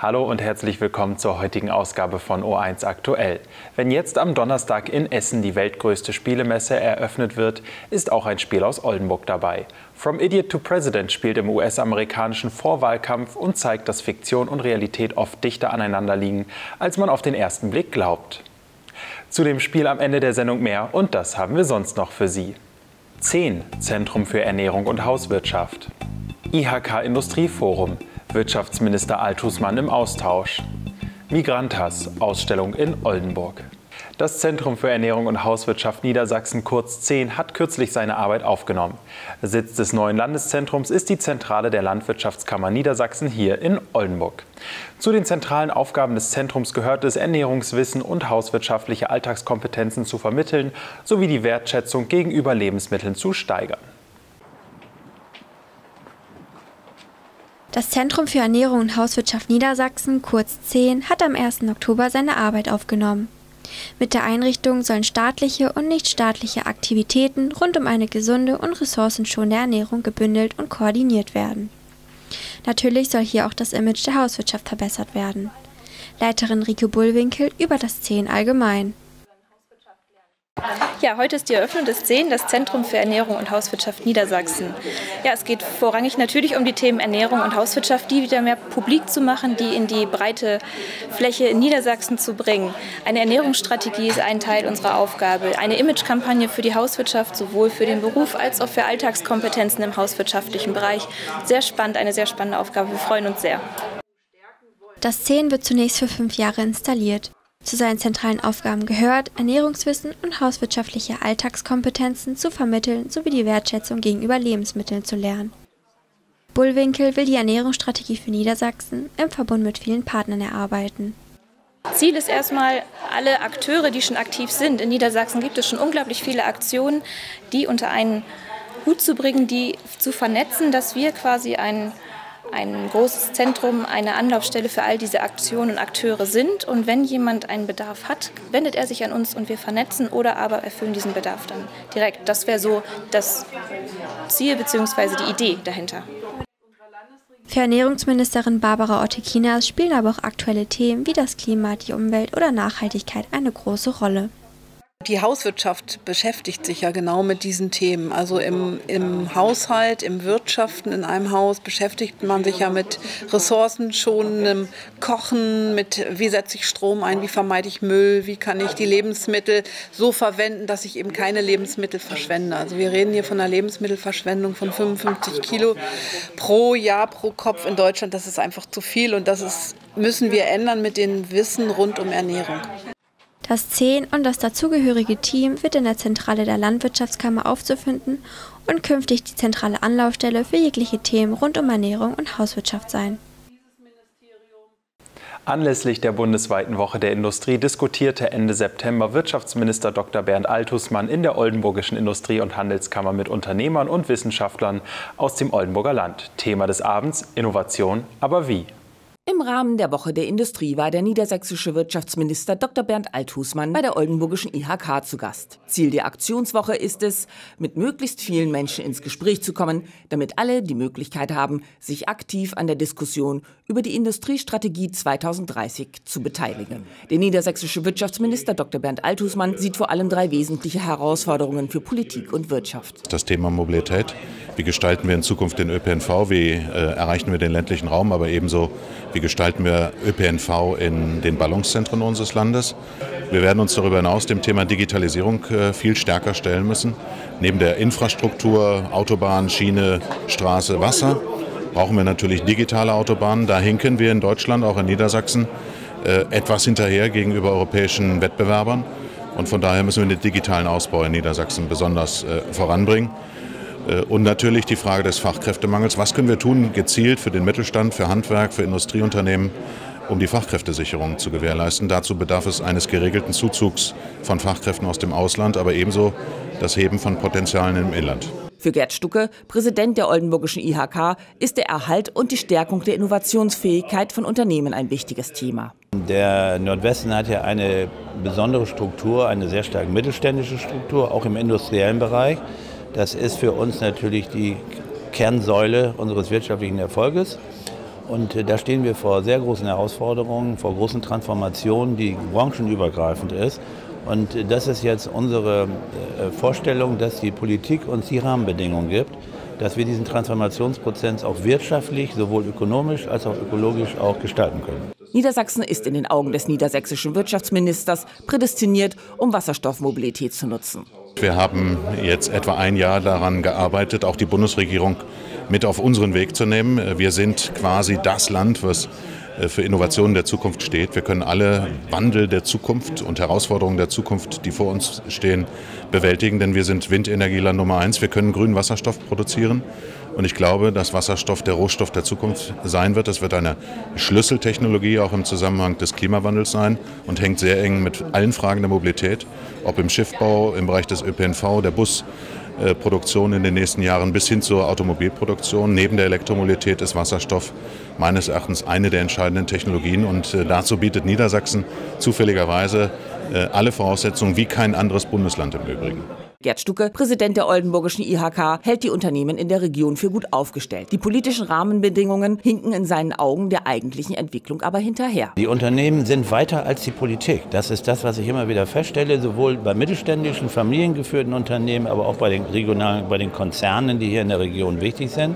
Hallo und herzlich willkommen zur heutigen Ausgabe von O1 Aktuell. Wenn jetzt am Donnerstag in Essen die weltgrößte Spielemesse eröffnet wird, ist auch ein Spiel aus Oldenburg dabei. From Idiot to President spielt im US-amerikanischen Vorwahlkampf und zeigt, dass Fiktion und Realität oft dichter aneinander liegen, als man auf den ersten Blick glaubt. Zu dem Spiel am Ende der Sendung mehr und das haben wir sonst noch für Sie. 10 Zentrum für Ernährung und Hauswirtschaft. IHK Industrieforum Wirtschaftsminister Althusmann im Austausch. Migrantas, Ausstellung in Oldenburg. Das Zentrum für Ernährung und Hauswirtschaft Niedersachsen, kurz 10, hat kürzlich seine Arbeit aufgenommen. Sitz des neuen Landeszentrums ist die Zentrale der Landwirtschaftskammer Niedersachsen hier in Oldenburg. Zu den zentralen Aufgaben des Zentrums gehört es, Ernährungswissen und hauswirtschaftliche Alltagskompetenzen zu vermitteln sowie die Wertschätzung gegenüber Lebensmitteln zu steigern. Das Zentrum für Ernährung und Hauswirtschaft Niedersachsen, kurz 10, hat am 1. Oktober seine Arbeit aufgenommen. Mit der Einrichtung sollen staatliche und nichtstaatliche Aktivitäten rund um eine gesunde und ressourcenschonende Ernährung gebündelt und koordiniert werden. Natürlich soll hier auch das Image der Hauswirtschaft verbessert werden. Leiterin Rike Bullwinkel über das 10 allgemein. Ja, heute ist die Eröffnung des CEN, das Zentrum für Ernährung und Hauswirtschaft Niedersachsen. Ja, es geht vorrangig natürlich um die Themen Ernährung und Hauswirtschaft, die wieder mehr publik zu machen, die in die breite Fläche in Niedersachsen zu bringen. Eine Ernährungsstrategie ist ein Teil unserer Aufgabe. Eine Imagekampagne für die Hauswirtschaft, sowohl für den Beruf als auch für Alltagskompetenzen im hauswirtschaftlichen Bereich. Sehr spannend, eine sehr spannende Aufgabe. Wir freuen uns sehr. Das CEN wird zunächst für fünf Jahre installiert. Zu seinen zentralen Aufgaben gehört, Ernährungswissen und hauswirtschaftliche Alltagskompetenzen zu vermitteln sowie die Wertschätzung gegenüber Lebensmitteln zu lernen. Bullwinkel will die Ernährungsstrategie für Niedersachsen im Verbund mit vielen Partnern erarbeiten. Ziel ist erstmal, alle Akteure, die schon aktiv sind. In Niedersachsen gibt es schon unglaublich viele Aktionen, die unter einen Hut zu bringen, die zu vernetzen, dass wir quasi einen ein großes Zentrum, eine Anlaufstelle für all diese Aktionen und Akteure sind. Und wenn jemand einen Bedarf hat, wendet er sich an uns und wir vernetzen oder aber erfüllen diesen Bedarf dann direkt. Das wäre so das Ziel bzw. die Idee dahinter. Für Ernährungsministerin Barbara Ottekinas spielen aber auch aktuelle Themen wie das Klima, die Umwelt oder Nachhaltigkeit eine große Rolle. Die Hauswirtschaft beschäftigt sich ja genau mit diesen Themen. Also im, im Haushalt, im Wirtschaften in einem Haus beschäftigt man sich ja mit ressourcenschonendem Kochen, mit wie setze ich Strom ein, wie vermeide ich Müll, wie kann ich die Lebensmittel so verwenden, dass ich eben keine Lebensmittel verschwende. Also wir reden hier von einer Lebensmittelverschwendung von 55 Kilo pro Jahr, pro Kopf in Deutschland. Das ist einfach zu viel und das ist, müssen wir ändern mit dem Wissen rund um Ernährung. Das 10 und das dazugehörige Team wird in der Zentrale der Landwirtschaftskammer aufzufinden und künftig die zentrale Anlaufstelle für jegliche Themen rund um Ernährung und Hauswirtschaft sein. Anlässlich der bundesweiten Woche der Industrie diskutierte Ende September Wirtschaftsminister Dr. Bernd Althusmann in der Oldenburgischen Industrie- und Handelskammer mit Unternehmern und Wissenschaftlern aus dem Oldenburger Land. Thema des Abends Innovation, aber wie? Im Rahmen der Woche der Industrie war der niedersächsische Wirtschaftsminister Dr. Bernd Althusmann bei der Oldenburgischen IHK zu Gast. Ziel der Aktionswoche ist es, mit möglichst vielen Menschen ins Gespräch zu kommen, damit alle die Möglichkeit haben, sich aktiv an der Diskussion über die Industriestrategie 2030 zu beteiligen. Der niedersächsische Wirtschaftsminister Dr. Bernd Althusmann sieht vor allem drei wesentliche Herausforderungen für Politik und Wirtschaft. Das Thema Mobilität. Wie gestalten wir in Zukunft den ÖPNV? Wie äh, erreichen wir den ländlichen Raum? Aber ebenso, wie gestalten wir ÖPNV in den Ballungszentren unseres Landes? Wir werden uns darüber hinaus dem Thema Digitalisierung äh, viel stärker stellen müssen. Neben der Infrastruktur, Autobahn, Schiene, Straße, Wasser brauchen wir natürlich digitale Autobahnen. Da hinken wir in Deutschland, auch in Niedersachsen, äh, etwas hinterher gegenüber europäischen Wettbewerbern. Und von daher müssen wir den digitalen Ausbau in Niedersachsen besonders äh, voranbringen. Äh, und natürlich die Frage des Fachkräftemangels. Was können wir tun, gezielt für den Mittelstand, für Handwerk, für Industrieunternehmen, um die Fachkräftesicherung zu gewährleisten? Dazu bedarf es eines geregelten Zuzugs von Fachkräften aus dem Ausland, aber ebenso das Heben von Potenzialen im Inland. Für Gerd Stucke, Präsident der Oldenburgischen IHK, ist der Erhalt und die Stärkung der Innovationsfähigkeit von Unternehmen ein wichtiges Thema. Der Nordwesten hat ja eine besondere Struktur, eine sehr stark mittelständische Struktur, auch im industriellen Bereich. Das ist für uns natürlich die Kernsäule unseres wirtschaftlichen Erfolges. Und äh, da stehen wir vor sehr großen Herausforderungen, vor großen Transformationen, die branchenübergreifend ist. Und äh, das ist jetzt unsere äh, Vorstellung, dass die Politik uns die Rahmenbedingungen gibt, dass wir diesen Transformationsprozess auch wirtschaftlich, sowohl ökonomisch als auch ökologisch auch gestalten können. Niedersachsen ist in den Augen des niedersächsischen Wirtschaftsministers prädestiniert, um Wasserstoffmobilität zu nutzen. Wir haben jetzt etwa ein Jahr daran gearbeitet, auch die Bundesregierung mit auf unseren Weg zu nehmen. Wir sind quasi das Land, was äh, für Innovationen der Zukunft steht. Wir können alle Wandel der Zukunft und Herausforderungen der Zukunft, die vor uns stehen, bewältigen, denn wir sind Windenergieland Nummer eins. Wir können grünen Wasserstoff produzieren. Und ich glaube, dass Wasserstoff der Rohstoff der Zukunft sein wird. Das wird eine Schlüsseltechnologie auch im Zusammenhang des Klimawandels sein und hängt sehr eng mit allen Fragen der Mobilität, ob im Schiffbau, im Bereich des ÖPNV, der Bus, Produktion in den nächsten Jahren bis hin zur Automobilproduktion. Neben der Elektromobilität ist Wasserstoff meines Erachtens eine der entscheidenden Technologien und äh, dazu bietet Niedersachsen zufälligerweise äh, alle Voraussetzungen wie kein anderes Bundesland im Übrigen. Gerd Stucke, Präsident der Oldenburgischen IHK, hält die Unternehmen in der Region für gut aufgestellt. Die politischen Rahmenbedingungen hinken in seinen Augen der eigentlichen Entwicklung aber hinterher. Die Unternehmen sind weiter als die Politik. Das ist das, was ich immer wieder feststelle, sowohl bei mittelständischen, familiengeführten Unternehmen, aber auch bei den regionalen, bei den Konzernen, die hier in der Region wichtig sind,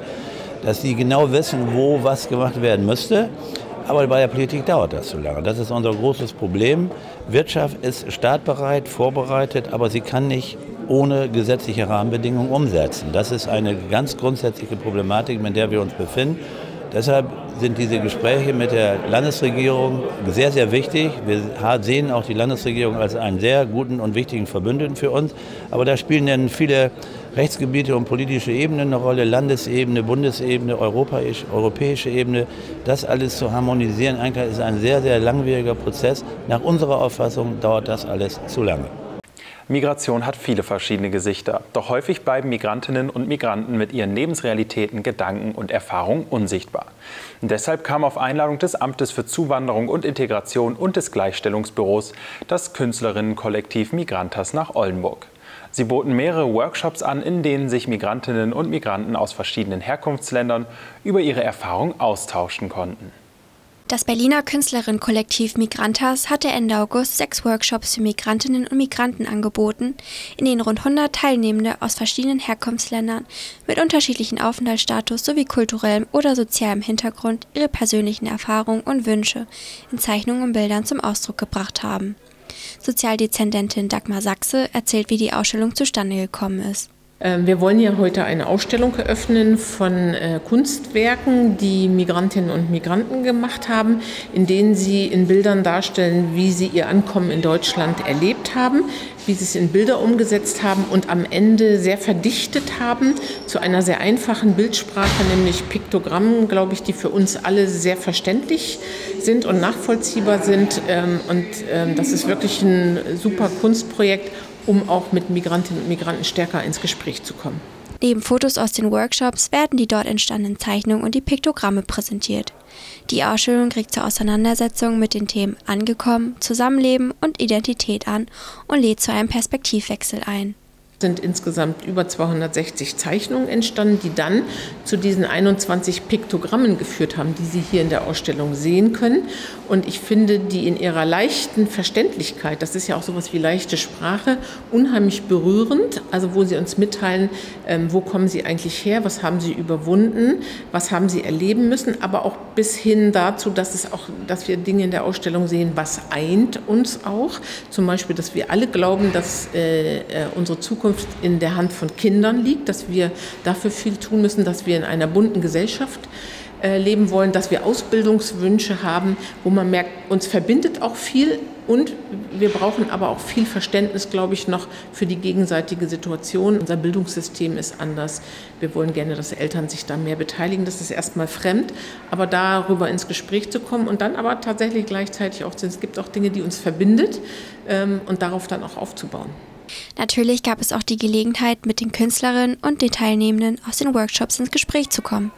dass sie genau wissen, wo was gemacht werden müsste. Aber bei der Politik dauert das zu lange. Das ist unser großes Problem. Wirtschaft ist startbereit, vorbereitet, aber sie kann nicht ohne gesetzliche Rahmenbedingungen umsetzen. Das ist eine ganz grundsätzliche Problematik, mit der wir uns befinden. Deshalb sind diese Gespräche mit der Landesregierung sehr, sehr wichtig. Wir sehen auch die Landesregierung als einen sehr guten und wichtigen Verbündeten für uns. Aber da spielen dann viele Rechtsgebiete und politische Ebenen eine Rolle, Landesebene, Bundesebene, europäische Ebene. Das alles zu harmonisieren, eigentlich ist ein sehr, sehr langwieriger Prozess. Nach unserer Auffassung dauert das alles zu lange. Migration hat viele verschiedene Gesichter, doch häufig bleiben Migrantinnen und Migranten mit ihren Lebensrealitäten, Gedanken und Erfahrungen unsichtbar. Deshalb kam auf Einladung des Amtes für Zuwanderung und Integration und des Gleichstellungsbüros das Künstlerinnenkollektiv Migrantas nach Oldenburg. Sie boten mehrere Workshops an, in denen sich Migrantinnen und Migranten aus verschiedenen Herkunftsländern über ihre Erfahrungen austauschen konnten. Das Berliner Künstlerinnenkollektiv Migrantas hatte Ende August sechs Workshops für Migrantinnen und Migranten angeboten, in denen rund 100 Teilnehmende aus verschiedenen Herkunftsländern mit unterschiedlichen Aufenthaltsstatus sowie kulturellem oder sozialem Hintergrund ihre persönlichen Erfahrungen und Wünsche in Zeichnungen und Bildern zum Ausdruck gebracht haben. Sozialdezernentin Dagmar Sachse erzählt, wie die Ausstellung zustande gekommen ist. Ähm, wir wollen ja heute eine Ausstellung eröffnen von äh, Kunstwerken, die Migrantinnen und Migranten gemacht haben, in denen sie in Bildern darstellen, wie sie ihr Ankommen in Deutschland erlebt haben, wie sie es in Bilder umgesetzt haben und am Ende sehr verdichtet haben zu einer sehr einfachen Bildsprache, nämlich Piktogrammen, glaube ich, die für uns alle sehr verständlich sind und nachvollziehbar sind. Ähm, und ähm, das ist wirklich ein super Kunstprojekt um auch mit Migrantinnen und Migranten stärker ins Gespräch zu kommen. Neben Fotos aus den Workshops werden die dort entstandenen Zeichnungen und die Piktogramme präsentiert. Die Ausstellung regt zur Auseinandersetzung mit den Themen Angekommen, Zusammenleben und Identität an und lädt zu einem Perspektivwechsel ein sind insgesamt über 260 Zeichnungen entstanden, die dann zu diesen 21 Piktogrammen geführt haben, die Sie hier in der Ausstellung sehen können. Und ich finde die in ihrer leichten Verständlichkeit, das ist ja auch sowas wie leichte Sprache, unheimlich berührend. Also wo Sie uns mitteilen, ähm, wo kommen Sie eigentlich her, was haben Sie überwunden, was haben Sie erleben müssen, aber auch bis hin dazu, dass es auch, dass wir Dinge in der Ausstellung sehen, was eint uns auch. Zum Beispiel, dass wir alle glauben, dass äh, äh unsere Zukunft Zukunft in der Hand von Kindern liegt, dass wir dafür viel tun müssen, dass wir in einer bunten Gesellschaft äh, leben wollen, dass wir Ausbildungswünsche haben, wo man merkt, uns verbindet auch viel und wir brauchen aber auch viel Verständnis, glaube ich, noch für die gegenseitige Situation. Unser Bildungssystem ist anders. Wir wollen gerne, dass Eltern sich da mehr beteiligen. Das ist erstmal fremd, aber darüber ins Gespräch zu kommen und dann aber tatsächlich gleichzeitig auch, es gibt auch Dinge, die uns verbindet ähm, und darauf dann auch aufzubauen. Natürlich gab es auch die Gelegenheit, mit den Künstlerinnen und den Teilnehmenden aus den Workshops ins Gespräch zu kommen.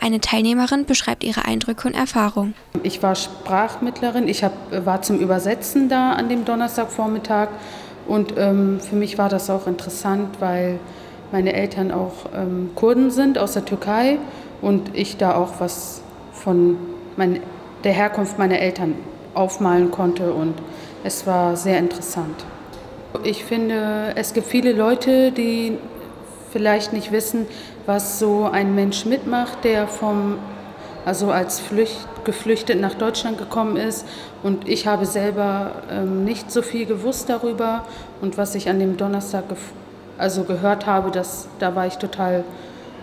Eine Teilnehmerin beschreibt ihre Eindrücke und Erfahrungen. Ich war Sprachmittlerin, ich hab, war zum Übersetzen da an dem Donnerstagvormittag und ähm, für mich war das auch interessant, weil meine Eltern auch ähm, Kurden sind aus der Türkei und ich da auch was von mein, der Herkunft meiner Eltern aufmalen konnte und es war sehr interessant. Ich finde, es gibt viele Leute, die vielleicht nicht wissen, was so ein Mensch mitmacht, der vom, also als Flücht, geflüchtet nach Deutschland gekommen ist. Und ich habe selber ähm, nicht so viel gewusst darüber. Und was ich an dem Donnerstag also gehört habe, das, da war ich total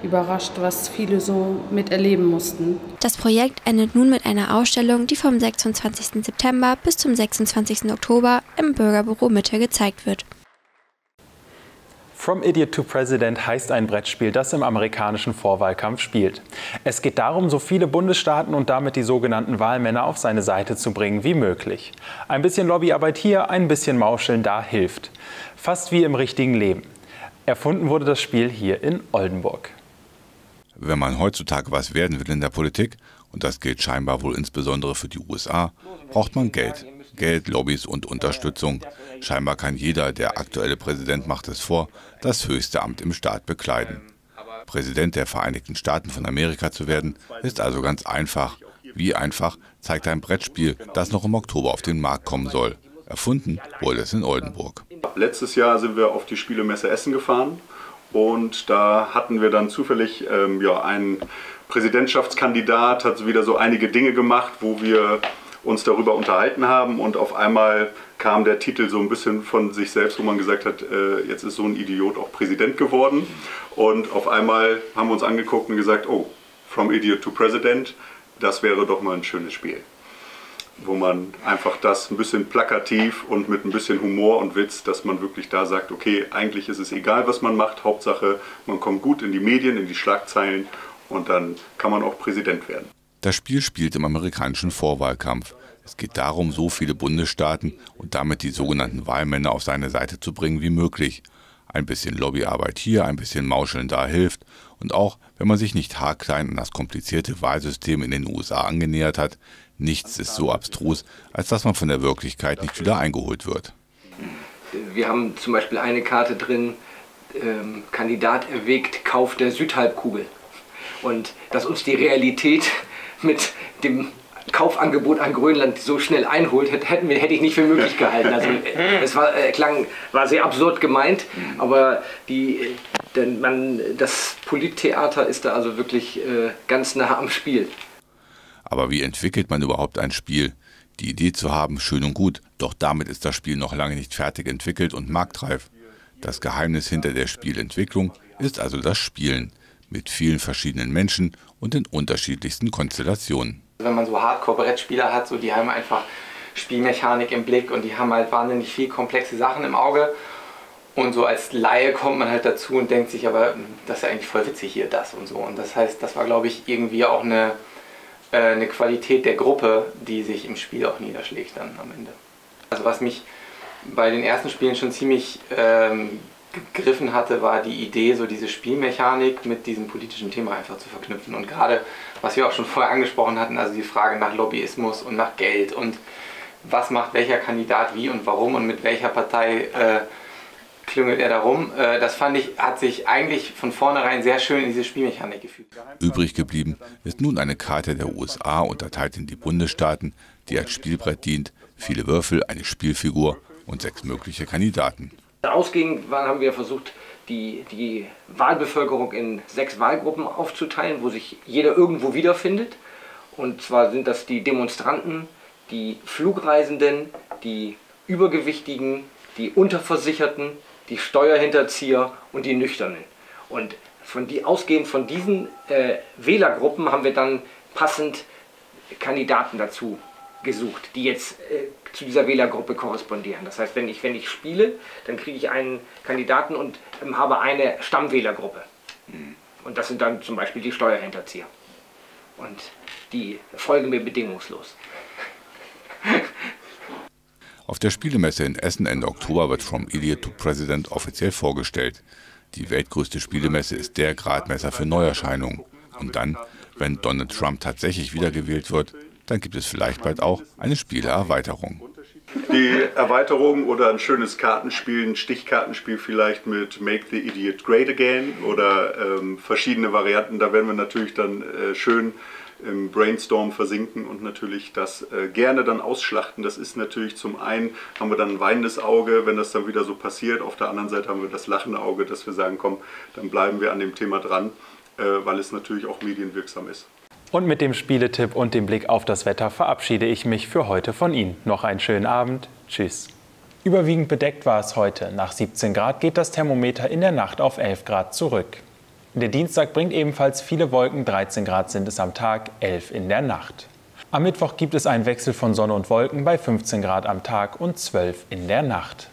überrascht, was viele so miterleben mussten. Das Projekt endet nun mit einer Ausstellung, die vom 26. September bis zum 26. Oktober im Bürgerbüro Mitte gezeigt wird. From Idiot to President heißt ein Brettspiel, das im amerikanischen Vorwahlkampf spielt. Es geht darum, so viele Bundesstaaten und damit die sogenannten Wahlmänner auf seine Seite zu bringen wie möglich. Ein bisschen Lobbyarbeit hier, ein bisschen Mauscheln da hilft. Fast wie im richtigen Leben. Erfunden wurde das Spiel hier in Oldenburg. Wenn man heutzutage was werden will in der Politik, und das gilt scheinbar wohl insbesondere für die USA, braucht man Geld. Geld, Lobbys und Unterstützung. Scheinbar kann jeder, der aktuelle Präsident macht es vor, das höchste Amt im Staat bekleiden. Präsident der Vereinigten Staaten von Amerika zu werden, ist also ganz einfach. Wie einfach zeigt ein Brettspiel, das noch im Oktober auf den Markt kommen soll. Erfunden wurde es in Oldenburg. Letztes Jahr sind wir auf die Spielemesse Essen gefahren und da hatten wir dann zufällig ähm, ja, einen Präsidentschaftskandidat, hat wieder so einige Dinge gemacht, wo wir uns darüber unterhalten haben und auf einmal kam der Titel so ein bisschen von sich selbst, wo man gesagt hat, äh, jetzt ist so ein Idiot auch Präsident geworden. Und auf einmal haben wir uns angeguckt und gesagt, oh, From Idiot to President, das wäre doch mal ein schönes Spiel wo man einfach das ein bisschen plakativ und mit ein bisschen Humor und Witz, dass man wirklich da sagt, okay, eigentlich ist es egal, was man macht, Hauptsache, man kommt gut in die Medien, in die Schlagzeilen und dann kann man auch Präsident werden. Das Spiel spielt im amerikanischen Vorwahlkampf. Es geht darum, so viele Bundesstaaten und damit die sogenannten Wahlmänner auf seine Seite zu bringen wie möglich. Ein bisschen Lobbyarbeit hier, ein bisschen Mauscheln da hilft. Und auch, wenn man sich nicht haarklein an das komplizierte Wahlsystem in den USA angenähert hat, Nichts ist so abstrus, als dass man von der Wirklichkeit nicht wieder eingeholt wird. Wir haben zum Beispiel eine Karte drin, ähm, Kandidat erwägt Kauf der Südhalbkugel. Und dass uns die Realität mit dem Kaufangebot an Grönland so schnell einholt, hätten wir, hätte ich nicht für möglich gehalten. Also es war, äh, klang, war sehr absurd gemeint, aber die, denn man, das Polittheater ist da also wirklich äh, ganz nah am Spiel. Aber wie entwickelt man überhaupt ein Spiel? Die Idee zu haben, schön und gut, doch damit ist das Spiel noch lange nicht fertig entwickelt und marktreif. Das Geheimnis hinter der Spielentwicklung ist also das Spielen mit vielen verschiedenen Menschen und in unterschiedlichsten Konstellationen. Wenn man so Hardcore-Brettspieler hat, so die haben einfach Spielmechanik im Blick und die haben halt wahnsinnig viel komplexe Sachen im Auge. Und so als Laie kommt man halt dazu und denkt sich, aber das ist ja eigentlich voll witzig hier, das und so. Und das heißt, das war, glaube ich, irgendwie auch eine, eine Qualität der Gruppe, die sich im Spiel auch niederschlägt dann am Ende. Also was mich bei den ersten Spielen schon ziemlich ähm, gegriffen hatte, war die Idee, so diese Spielmechanik mit diesem politischen Thema einfach zu verknüpfen. Und gerade, was wir auch schon vorher angesprochen hatten, also die Frage nach Lobbyismus und nach Geld und was macht welcher Kandidat wie und warum und mit welcher Partei äh, klüngelt er darum. Äh, das fand ich, hat sich eigentlich von vornherein sehr schön in diese Spielmechanik gefügt. Übrig geblieben ist nun eine Karte der USA, unterteilt in die Bundesstaaten, die als Spielbrett dient, viele Würfel, eine Spielfigur und sechs mögliche Kandidaten. Ausgehend haben wir versucht, die, die Wahlbevölkerung in sechs Wahlgruppen aufzuteilen, wo sich jeder irgendwo wiederfindet. Und zwar sind das die Demonstranten, die Flugreisenden, die Übergewichtigen, die Unterversicherten, die Steuerhinterzieher und die Nüchternen. Und von die, ausgehend von diesen äh, Wählergruppen haben wir dann passend Kandidaten dazu gesucht, die jetzt äh, zu dieser Wählergruppe korrespondieren. Das heißt, wenn ich, wenn ich spiele, dann kriege ich einen Kandidaten und ähm, habe eine Stammwählergruppe. Mhm. Und das sind dann zum Beispiel die Steuerhinterzieher. Und die folgen mir bedingungslos. Auf der Spielemesse in Essen Ende Oktober wird From Idiot to President offiziell vorgestellt. Die weltgrößte Spielemesse ist der Gradmesser für Neuerscheinungen. Und dann, wenn Donald Trump tatsächlich wiedergewählt wird, dann gibt es vielleicht bald auch eine Spielerweiterung. die Erweiterung oder ein schönes Kartenspiel, ein Stichkartenspiel vielleicht mit Make the Idiot Great Again oder ähm, verschiedene Varianten. Da werden wir natürlich dann äh, schön im Brainstorm versinken und natürlich das äh, gerne dann ausschlachten. Das ist natürlich zum einen, haben wir dann ein weinendes Auge, wenn das dann wieder so passiert. Auf der anderen Seite haben wir das lachende Auge, dass wir sagen, komm, dann bleiben wir an dem Thema dran, äh, weil es natürlich auch medienwirksam ist. Und mit dem Spieletipp und dem Blick auf das Wetter verabschiede ich mich für heute von Ihnen. Noch einen schönen Abend. Tschüss. Überwiegend bedeckt war es heute. Nach 17 Grad geht das Thermometer in der Nacht auf 11 Grad zurück. Der Dienstag bringt ebenfalls viele Wolken, 13 Grad sind es am Tag, 11 in der Nacht. Am Mittwoch gibt es einen Wechsel von Sonne und Wolken bei 15 Grad am Tag und 12 in der Nacht.